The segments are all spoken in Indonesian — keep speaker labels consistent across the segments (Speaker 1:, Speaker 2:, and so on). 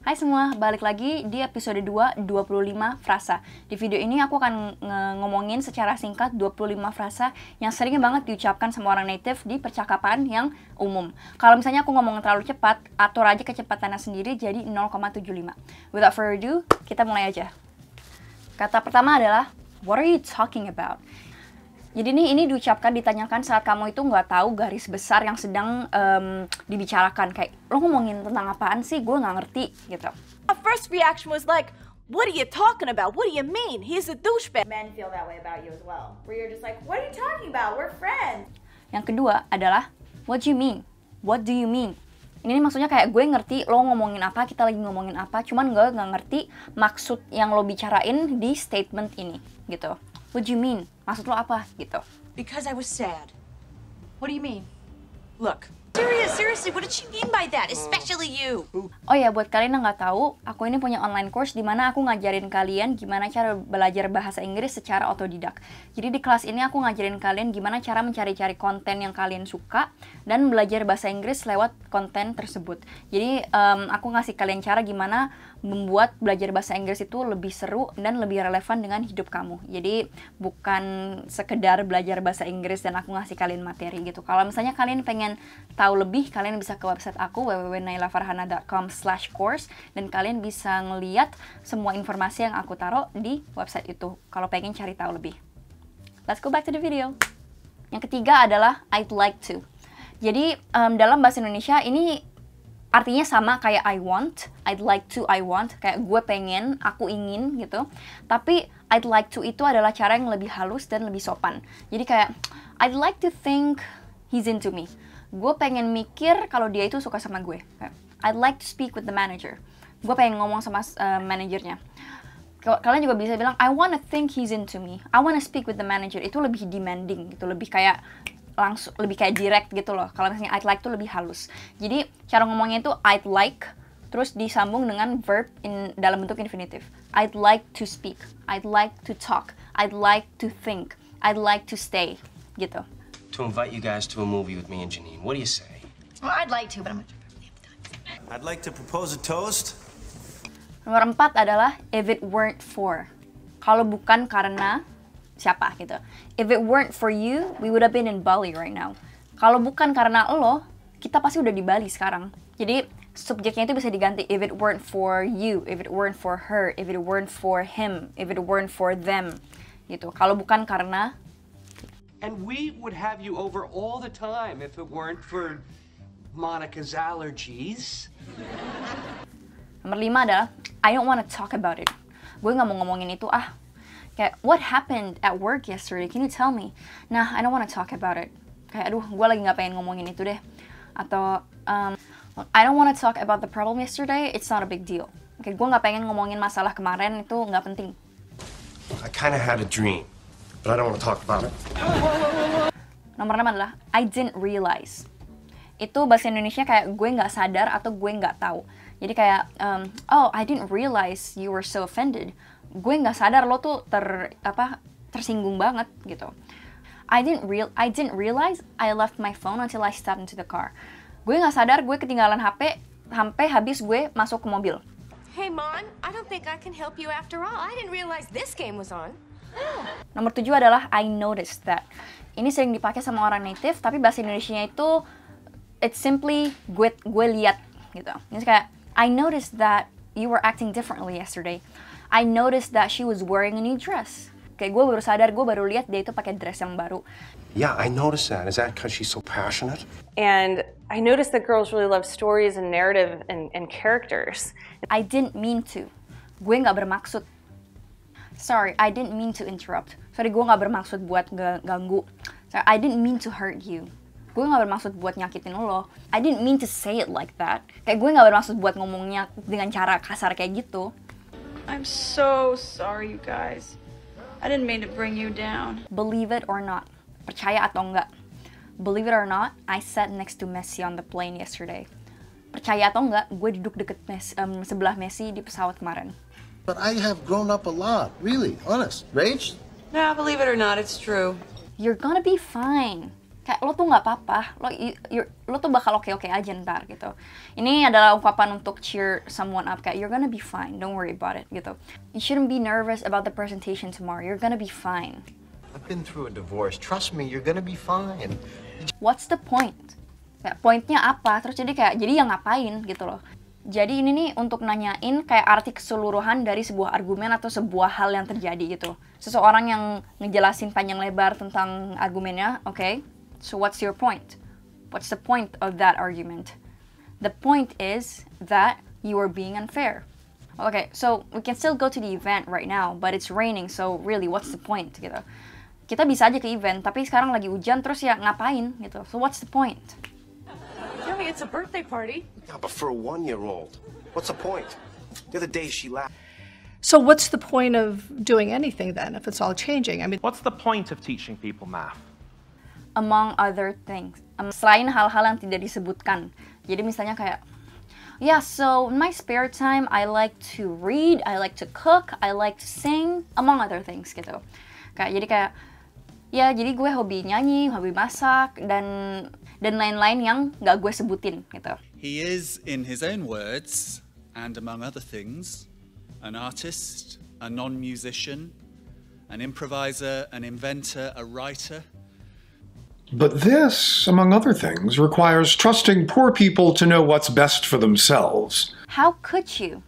Speaker 1: Hai semua, balik lagi di episode 2 25 frasa. Di video ini aku akan ngomongin secara singkat 25 frasa yang sering banget diucapkan sama orang native di percakapan yang umum. Kalau misalnya aku ngomong terlalu cepat, atur aja kecepatannya sendiri jadi 0,75. Without further ado, kita mulai aja. Kata pertama adalah What are you talking about? Jadi ini ini diucapkan ditanyakan saat kamu itu nggak tahu garis besar yang sedang um, dibicarakan kayak lo ngomongin tentang apaan sih gue nggak ngerti gitu.
Speaker 2: My first reaction was like, what are you talking about? What do you mean? He's a douchebag.
Speaker 3: Men feel that way about you as well. Where you're just like, what are you talking about? We're friends.
Speaker 1: Yang kedua adalah what do you mean? What do you mean? Ini maksudnya kayak gue ngerti lo ngomongin apa, kita lagi ngomongin apa, cuman gue nggak ngerti maksud yang lo bicarain di statement ini gitu. What do you mean? Maksud lo apa? Gitu.
Speaker 2: Because I was sad.
Speaker 3: What do you mean?
Speaker 2: Look. Serious, seriously, what did she mean by that? Especially you.
Speaker 1: Oh ya, buat kalian yang nggak tahu, aku ini punya online course di mana aku ngajarin kalian gimana cara belajar bahasa Inggris secara otodidak. Jadi di kelas ini aku ngajarin kalian gimana cara mencari-cari konten yang kalian suka dan belajar bahasa Inggris lewat konten tersebut. Jadi um, aku ngasih kalian cara gimana membuat belajar bahasa Inggris itu lebih seru dan lebih relevan dengan hidup kamu. Jadi bukan sekedar belajar bahasa Inggris dan aku ngasih kalian materi gitu. Kalau misalnya kalian pengen tahu lebih, kalian bisa ke website aku www.nailafarhana.com/course dan kalian bisa ngeliat semua informasi yang aku taruh di website itu. Kalau pengen cari tahu lebih. Let's go back to the video. Yang ketiga adalah I'd like to. Jadi um, dalam bahasa Indonesia ini artinya sama kayak I want, I'd like to, I want, kayak gue pengen, aku ingin gitu. Tapi I'd like to itu adalah cara yang lebih halus dan lebih sopan. Jadi kayak I'd like to think he's into me. Gue pengen mikir kalau dia itu suka sama gue. I'd like to speak with the manager. Gue pengen ngomong sama uh, manajernya. Kalian juga bisa bilang I wanna think he's into me. I wanna speak with the manager. Itu lebih demanding gitu, lebih kayak langsung lebih kayak direct gitu loh. Kalau misalnya I'd like tuh lebih halus. Jadi cara ngomongnya itu I'd like terus disambung dengan verb in dalam bentuk infinitif. I'd like to speak. I'd like to talk. I'd like to think. I'd like to stay gitu.
Speaker 4: To invite you guys to a movie with me and Janine. What do you say?
Speaker 3: Well, I'd like to, but I'm not sure if I have time.
Speaker 5: I'd like to propose a toast.
Speaker 1: Nomor empat adalah if it weren't for. Kalau bukan karena siapa gitu. If it weren't for you, we would have been in Bali right now. Kalau bukan karena lo, kita pasti udah di Bali sekarang. Jadi subjeknya itu bisa diganti if it weren't for you, if it weren't for her, if it weren't for him, if it weren't for them. Gitu. Kalau bukan karena
Speaker 6: And we would have you over all the time if it weren't for Monica's allergies.
Speaker 1: Nomor lima adalah I don't want to talk about it. Gue nggak mau ngomongin itu ah. Kayak what happened at work yesterday? Can you tell me? Nah I don't want to talk about it. Kayak aduh gue lagi nggak pengen ngomongin itu deh. Atau um, I don't want to talk about the problem yesterday it's not a big deal. Kayak gue nggak pengen ngomongin masalah kemarin itu nggak penting.
Speaker 4: I kind of had a dream but I don't want to talk about it
Speaker 1: nomor enam adalah I didn't realize itu bahasa Indonesia kayak gue nggak sadar atau gue nggak tahu jadi kayak um, oh I didn't realize you were so offended gue nggak sadar lo tuh ter apa tersinggung banget gitu. I didn't real I didn't realize I left my phone until I stepped into the car. Gue nggak sadar gue ketinggalan HP sampai habis gue masuk ke mobil.
Speaker 7: Hey Mon, I don't think I can help you after all. I didn't realize this game was on.
Speaker 1: Nomor tujuh adalah I noticed that. Ini sering dipakai sama orang native, tapi bahasa Indonesia itu it's simply gue gue lihat gitu. Ini kayak I noticed that you were acting differently yesterday. I noticed that she was wearing a new dress. Kayak gue baru sadar, gue baru lihat dia itu pakai dress yang baru.
Speaker 4: Yeah, I noticed that. Is that because she's so passionate?
Speaker 8: And I noticed that girls really love stories and narrative and, and characters.
Speaker 1: I didn't mean to. Gue nggak bermaksud. Sorry, I didn't mean to interrupt. Sorry, gue nggak bermaksud buat ganggu. Sorry, I didn't mean to hurt you. Gue nggak bermaksud buat nyakitin lo. I didn't mean to say it like that. Kayak gue nggak bermaksud buat ngomongnya dengan cara kasar kayak gitu.
Speaker 9: I'm so sorry, you guys. I didn't mean to bring you down.
Speaker 1: Believe it or not. Percaya atau enggak. Believe it or not, I sat next to Messi on the plane yesterday. Percaya atau enggak, gue duduk deket Messi, um, sebelah Messi di pesawat kemarin.
Speaker 5: But I have grown up a lot, really, honest. Rage?
Speaker 9: No, believe it or not, it's true.
Speaker 1: You're gonna be fine. kayak lo tuh nggak apa-apa lo lo tuh bakal oke-oke aja ntar gitu ini adalah ungkapan untuk cheer someone up kayak you're gonna be fine don't worry about it gitu you shouldn't be nervous about the presentation tomorrow you're gonna be fine
Speaker 5: I've been through a divorce. Trust me, you're gonna be fine.
Speaker 1: what's the point? Kayak pointnya apa? Terus jadi kayak jadi yang ngapain gitu loh. Jadi ini nih untuk nanyain kayak arti keseluruhan dari sebuah argumen atau sebuah hal yang terjadi gitu. Seseorang yang ngejelasin panjang lebar tentang argumennya, oke? So what's your point? What's the point of that argument? The point is that you are being unfair. Okay, so we can still go to the event right now, but it's raining, so really what's the point gitu. Kita bisa aja ke event, tapi sekarang lagi hujan terus ya ngapain gitu. So what's the point?
Speaker 2: It's a birthday party.
Speaker 4: Yeah, but for a one-year-old, what's the point? The other day she laughed.
Speaker 10: So what's the point of doing anything then if it's all changing? I mean,
Speaker 11: What's the point of teaching people math?
Speaker 1: among other things. Um, selain hal-hal yang tidak disebutkan. Jadi misalnya kayak, yeah, so in my spare time I like to read, I like to cook, I like to sing, among other things gitu. Kayak jadi kayak, ya jadi gue hobi nyanyi, hobi masak dan dan lain-lain yang nggak gue sebutin gitu.
Speaker 12: He is, in his own words, and among other things, an artist, a non musician, an improviser, an inventor, a writer.
Speaker 13: But this, among other things, requires trusting poor people to know what's best for themselves.
Speaker 1: How could you?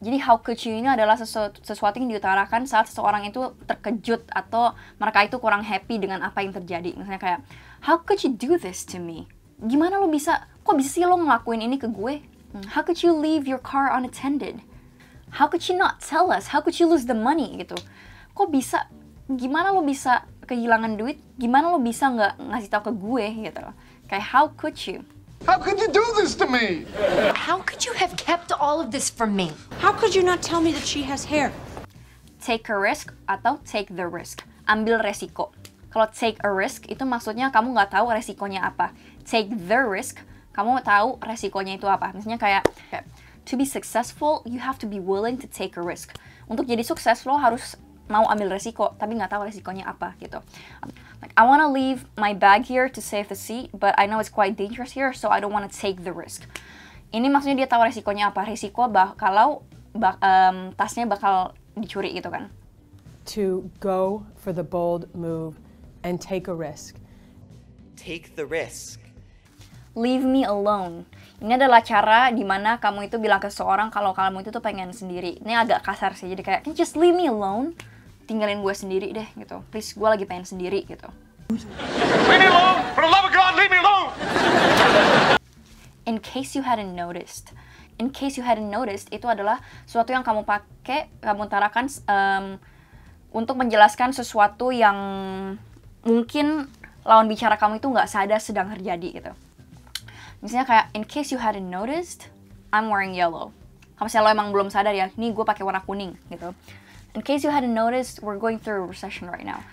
Speaker 1: Jadi how could you ini adalah sesuatu, sesuatu yang diutarakan saat seseorang itu terkejut atau mereka itu kurang happy dengan apa yang terjadi. Misalnya kayak, how could you do this to me? Gimana lo bisa, kok bisa sih lo ngelakuin ini ke gue? Hmm, How could you leave your car unattended? How could you not tell us? How could you lose the money gitu? Kok bisa, gimana lo bisa kehilangan duit? Gimana lo bisa nggak ngasih tahu ke gue gitu? Kayak how could you?
Speaker 14: How could you do this to me?
Speaker 7: How could you have kept all of this from me?
Speaker 15: How could you not tell me that she has hair?
Speaker 1: take a risk atau take the risk. Ambil resiko. Kalau take a risk itu maksudnya kamu nggak tahu resikonya apa. Take the risk, kamu tahu resikonya itu apa. Misalnya kayak, to be successful, you have to be willing to take a risk. Untuk jadi sukses lo harus mau ambil resiko, tapi nggak tahu resikonya apa gitu. Like, I wanna leave my bag here to save the seat, but I know it's quite dangerous here, so I don't wanna take the risk. Ini maksudnya dia tahu resikonya apa. Resiko bah kalau bak- em, tasnya bakal dicuri gitu kan.
Speaker 16: to go for the bold move and take a risk.
Speaker 17: Take the risk.
Speaker 1: Leave me alone. Ini adalah cara di mana kamu itu bilang ke seseorang kalau kamu itu tuh pengen sendiri. Ini agak kasar sih, jadi kayak, "Can you just leave me alone? Tinggalin gue sendiri deh, gitu. Please, gue lagi pengen sendiri, gitu.
Speaker 14: Leave me alone! For the love of God, leave me alone!
Speaker 1: In case you hadn't noticed. In case you hadn't noticed, itu adalah sesuatu yang kamu pakai, kamu utarakan em, untuk menjelaskan sesuatu yang mungkin lawan bicara kamu itu nggak sadar sedang terjadi gitu. Misalnya kayak, in case you hadn't noticed, I'm wearing yellow. Kalau misalnya lo emang belum sadar ya, nih gue pakai warna kuning gitu. In case you hadn't noticed, we're going through a recession right now.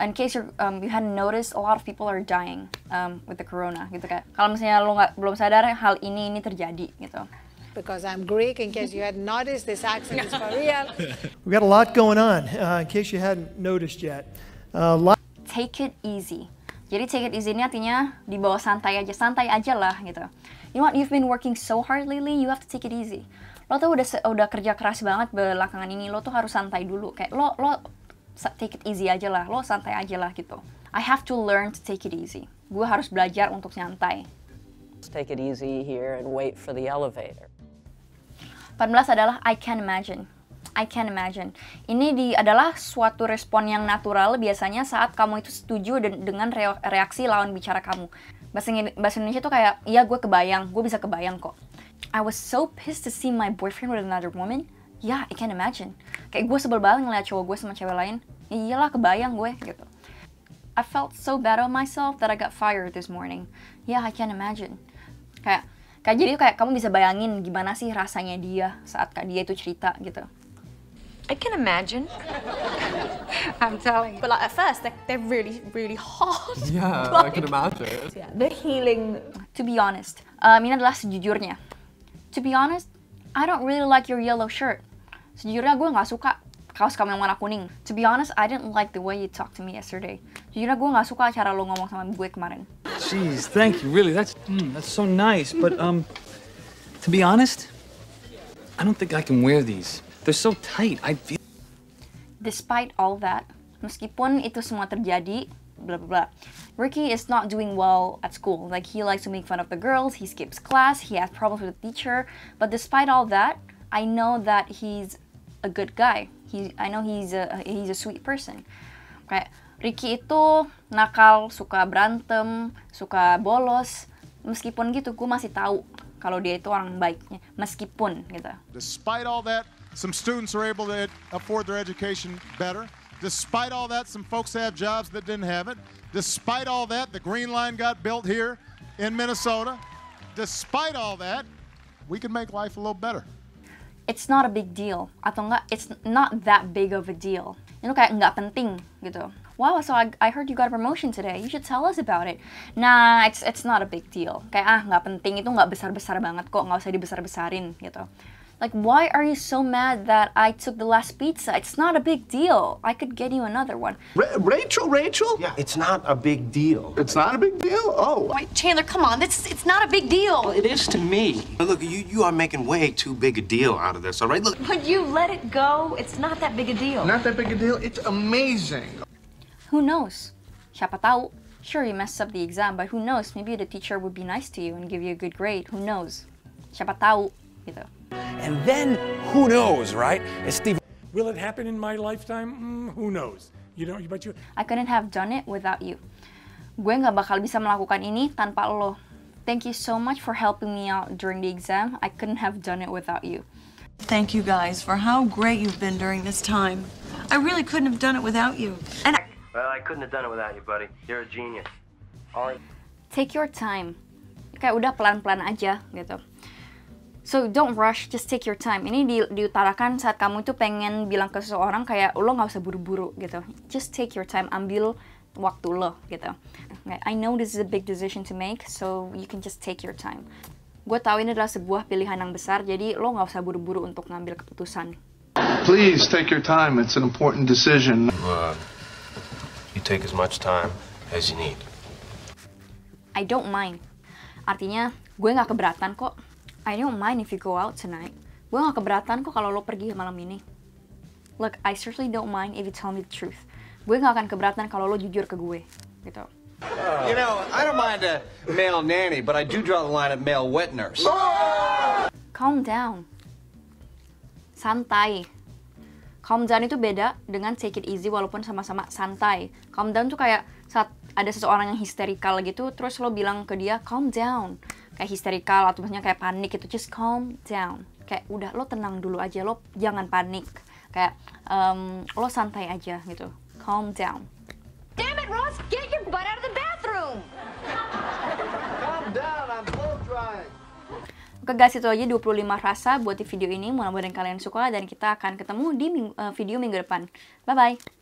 Speaker 1: In case you're, um, you hadn't noticed, a lot of people are dying um, with the corona gitu kayak. Kalau misalnya lo nggak belum sadar hal ini ini terjadi gitu.
Speaker 18: Because I'm Greek, in case you hadn't noticed, this accent is for real.
Speaker 19: We've got a lot going on, uh, in case you hadn't noticed yet. Uh, lot-
Speaker 1: Take it easy. Jadi take it easy ini artinya dibawa santai aja, santai aja lah gitu. You know what? You've been working so hard lately, you have to take it easy. Lo tuh udah udah kerja keras banget belakangan ini, lo tuh harus santai dulu. Kayak lo lo take it easy aja lah, lo santai aja lah gitu. I have to learn to take it easy. Gue harus belajar untuk santai.
Speaker 20: Let's take it easy here and wait for the elevator.
Speaker 1: 14 adalah I can imagine. I can imagine. Ini di, adalah suatu respon yang natural biasanya saat kamu itu setuju den- dengan re- reaksi lawan bicara kamu. Bahasa, bahasa Indonesia tuh kayak, iya gue kebayang, gue bisa kebayang kok. I was so pissed to see my boyfriend with another woman. Yeah, I can imagine. Kayak gue sebel banget ngeliat cowok gue sama cewek lain. Iyalah kebayang gue gitu. I felt so bad on myself that I got fired this morning. Yeah, I can imagine. Kayak, kayak jadi kayak kamu bisa bayangin gimana sih rasanya dia saat kak dia itu cerita gitu.
Speaker 15: I can imagine. I'm telling you.
Speaker 2: But like at first, they're, they're really, really hard.
Speaker 21: Yeah, I
Speaker 2: Like,
Speaker 21: can imagine.
Speaker 2: Yeah, the healing.
Speaker 1: To be honest, um, ini adalah sejujurnya. To be honest, I don't really like your yellow shirt. Sejujurnya gue nggak suka kaos kamu yang warna kuning. To be honest, I didn't like the way you talked to me yesterday. Jujurnya gue nggak suka cara lo ngomong sama gue kemarin.
Speaker 21: Jeez, thank you. Really, that's mm, that's so nice. But um, to be honest, I don't think I can wear these. They're so tight. I feel.
Speaker 1: Despite all that, meskipun itu semua terjadi, blah blah blah, Ricky is not doing well at school. Like he likes to make fun of the girls, he skips class, he has problems with the teacher. But despite all that, I know that he's a good guy. He, I know he's a he's a sweet person. Kayak Ricky itu nakal, suka berantem, suka bolos. Meskipun gitu, gue masih tahu kalau dia itu orang baiknya. Meskipun gitu.
Speaker 22: Despite all that, some students are able to afford their education better. Despite all that, some folks have jobs that didn't have it. Despite all that, the Green Line got built here in Minnesota. Despite all that, we can make life a little better.
Speaker 1: It's not a big deal. Atau enggak, it's not that big of a deal. Itu kayak nggak penting gitu. Wow, so I, I heard you got a promotion today. You should tell us about it. Nah, it's it's not a big deal. Kayak ah nggak penting itu nggak besar besar banget kok, nggak usah dibesar besarin gitu. Like, why are you so mad that I took the last pizza? It's not a big deal. I could get you another one.
Speaker 4: Ra- Rachel, Rachel? Yeah. It's not a big deal. It's not a big deal? Oh.
Speaker 15: Wait, Chandler, come on. This it's not a big deal.
Speaker 4: It is to me. But Look, you, you are making way too big a deal out of this, all right? Look.
Speaker 15: Would you let it go? It's not that big a deal.
Speaker 4: Not that big a deal? It's amazing.
Speaker 1: Who knows? Siapa tahu? Sure, you messed up the exam, but who knows? Maybe the teacher would be nice to you and give you a good grade. Who knows? Siapa tahu? Gitu.
Speaker 23: And then, who knows, right? As Steve.
Speaker 24: Will it happen in my lifetime? Mm, who knows? You know, but you.
Speaker 1: I couldn't have done it without you. Gue nggak bakal bisa melakukan ini tanpa lo. Thank you so much for helping me out during the exam. I couldn't have done it without you.
Speaker 9: Thank you guys for how great you've been during this time. I really couldn't have done it without you. And I
Speaker 25: Well, I couldn't have done it without you, buddy. You're a genius. All right.
Speaker 1: Take your time. Kayak udah pelan-pelan aja gitu. So don't rush, just take your time. Ini di, diutarakan saat kamu itu pengen bilang ke seseorang kayak lo nggak usah buru-buru gitu. Just take your time, ambil waktu lo gitu. I know this is a big decision to make, so you can just take your time. Gue tahu ini adalah sebuah pilihan yang besar, jadi lo nggak usah buru-buru untuk ngambil keputusan.
Speaker 26: Please take your time. It's an important decision.
Speaker 4: Uh, you take as much time as you need.
Speaker 1: I don't mind. Artinya, gue nggak keberatan kok. I don't mind if you go out tonight. Gue nggak keberatan kok kalau lo pergi malam ini. Look, I certainly don't mind if you tell me the truth. Gue nggak akan keberatan kalau lo jujur ke gue, gitu.
Speaker 5: You know, I don't mind a male nanny, but I do draw the line at male wet nurse.
Speaker 1: Calm down. Santai. Calm down itu beda dengan take it easy walaupun sama-sama santai. Calm down tuh kayak saat ada seseorang yang histerikal gitu, terus lo bilang ke dia, calm down. Kayak histerikal atau maksudnya kayak panik gitu, just calm down. Kayak udah lo tenang dulu aja, lo jangan panik. Kayak um, lo santai aja gitu, calm down.
Speaker 7: Damn it, Ross! Get your butt out of the bathroom!
Speaker 5: Calm down, I'm drying.
Speaker 1: Oke guys, itu aja 25 rasa buat di video ini. Mudah-mudahan kalian suka dan kita akan ketemu di ming- eh, video minggu depan. Bye-bye!